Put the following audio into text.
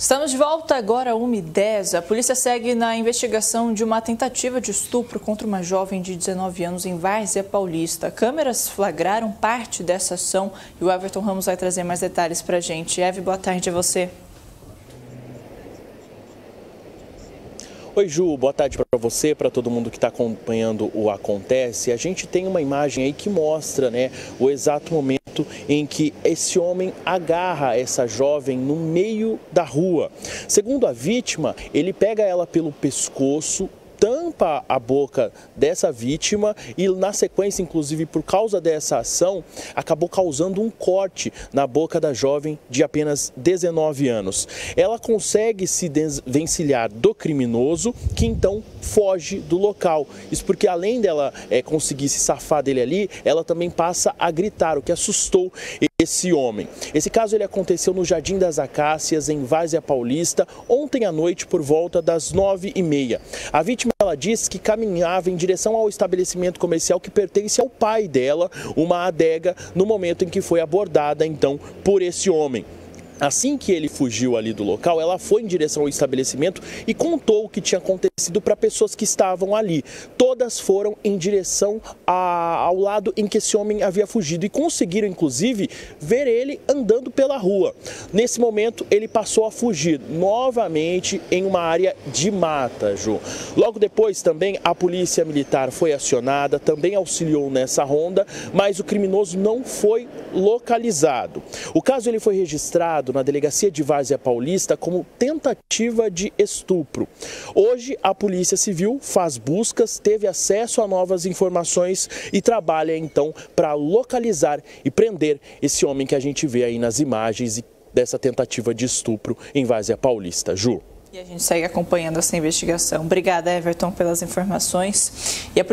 Estamos de volta agora, 1h10. A polícia segue na investigação de uma tentativa de estupro contra uma jovem de 19 anos em Várzea Paulista. Câmeras flagraram parte dessa ação e o Everton Ramos vai trazer mais detalhes para a gente. Eve, boa tarde a você. Oi, Ju, boa tarde para você, para todo mundo que está acompanhando o Acontece. A gente tem uma imagem aí que mostra né, o exato momento em que esse homem agarra essa jovem no meio da rua. Segundo a vítima, ele pega ela pelo pescoço, tampa a boca dessa vítima e na sequência, inclusive por causa dessa ação, acabou causando um corte na boca da jovem de apenas 19 anos. Ela consegue se desvencilhar do criminoso, que então foge do local. Isso porque além dela é, conseguir se safar dele ali, ela também passa a gritar, o que assustou esse homem. Esse caso ele aconteceu no Jardim das Acácias, em Várzea Paulista, ontem à noite por volta das nove e meia. A vítima ela disse que caminhava em direção ao estabelecimento comercial que pertence ao pai dela, uma adega, no momento em que foi abordada então por esse homem. Assim que ele fugiu ali do local, ela foi em direção ao estabelecimento e contou o que tinha acontecido para pessoas que estavam ali. Todas foram em direção a, ao lado em que esse homem havia fugido e conseguiram, inclusive, ver ele andando pela rua. Nesse momento, ele passou a fugir novamente em uma área de mata, Ju. Logo depois, também, a polícia militar foi acionada, também auxiliou nessa ronda, mas o criminoso não foi localizado. O caso ele foi registrado na delegacia de Várzea Paulista como tentativa de estupro. Hoje, a Polícia Civil faz buscas, teve acesso a novas informações e trabalha então para localizar e prender esse homem que a gente vê aí nas imagens dessa tentativa de estupro em Várzea Paulista. Ju. E a gente segue acompanhando essa investigação. Obrigada, Everton, pelas informações.